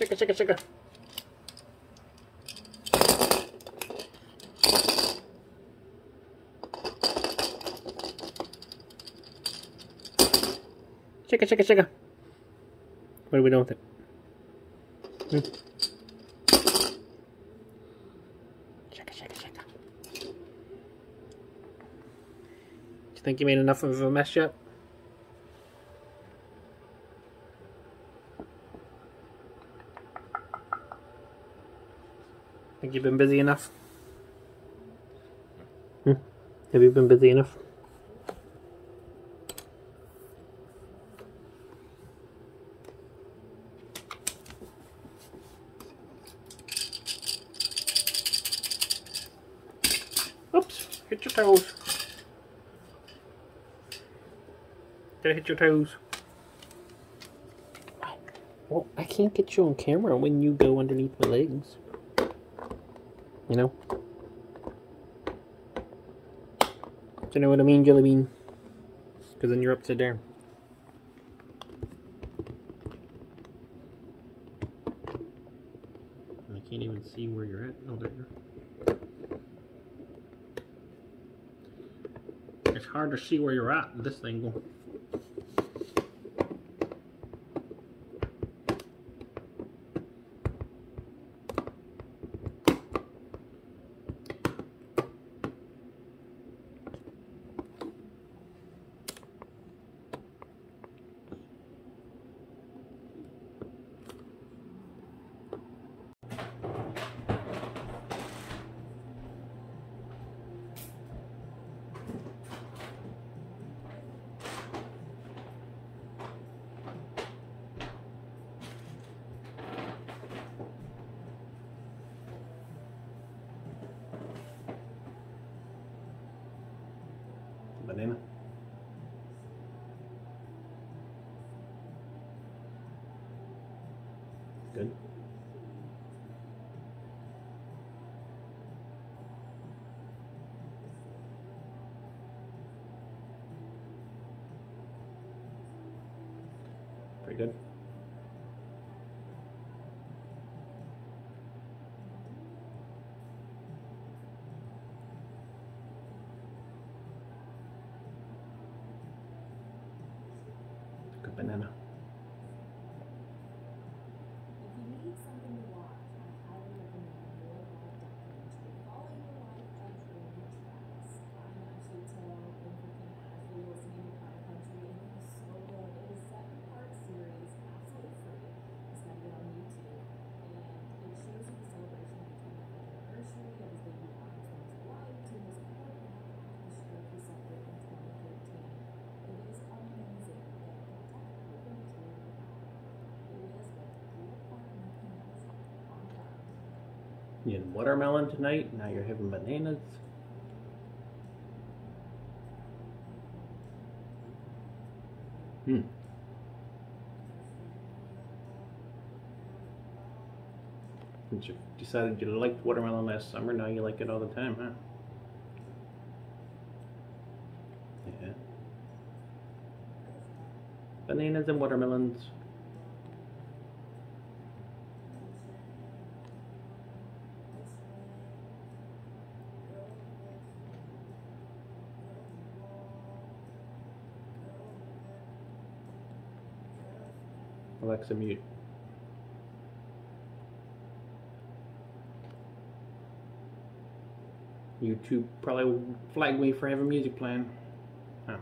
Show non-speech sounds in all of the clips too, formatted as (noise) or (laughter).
Shake it, shake it, shake it. Shake it, shake it, shake it. What are we doing with it? Hmm? Do you think you made enough of a mess yet? Think you've been busy enough? Hmm? Have you been busy enough? Oops, hit your toes. Did I hit your toes? Well, I can't get you on camera when you go underneath my legs. You know? Do you know what I mean, Jelly Bean? Because then you're upside down. I can't even see where you're at. Oh, there you are. It's hard to see where you're at in this angle. Banana. Good. Pretty good. Good banana. If you need something to watch, I highly recommend Your Life documentary. Follow your life as Randy Travis. I'm actually Taylor African as you're listening to Crime Country, and it is so good. It is seven part series, absolutely free. It's got it on YouTube, and it shows you the celebration of the 25th anniversary of his baby Armstrong's life to his important after the stroke he suffered in 2013. It is amazing. Get in contact with him to it is with Blue Apartment Cans on Farms. You had watermelon tonight, now you're having bananas. Hmm. Since you decided you liked watermelon last summer, now you like it all the time, huh? Yeah. Bananas and watermelons. Alexa mute. YouTube probably flag me for having music playing. Huh.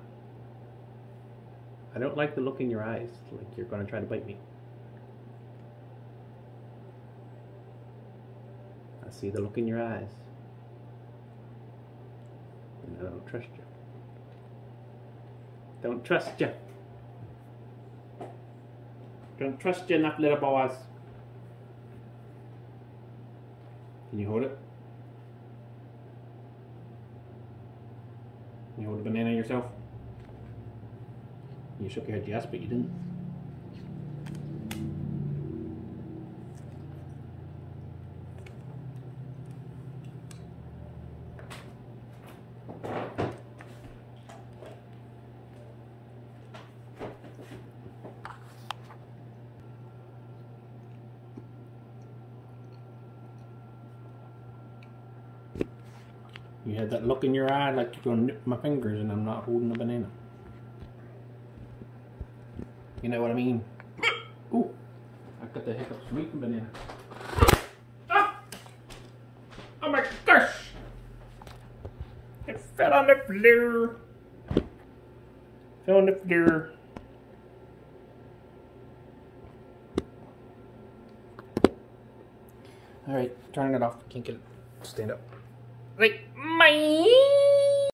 I don't like the look in your eyes, like you're gonna try to bite me. I see the look in your eyes. And I don't trust you. Don't trust you. Don't trust you enough, little boys. Can you hold it? Can you hold a banana yourself? You shook your head yes, but you didn't. You had that look in your eye like you're gonna nip my fingers and I'm not holding a banana. You know what I mean? (coughs) Ooh, I got the hiccups from eating banana. Ah! Oh my gosh! It fell on the floor. Fell on the floor. All right, turning it off. Can't get it. Stand up. Like, my.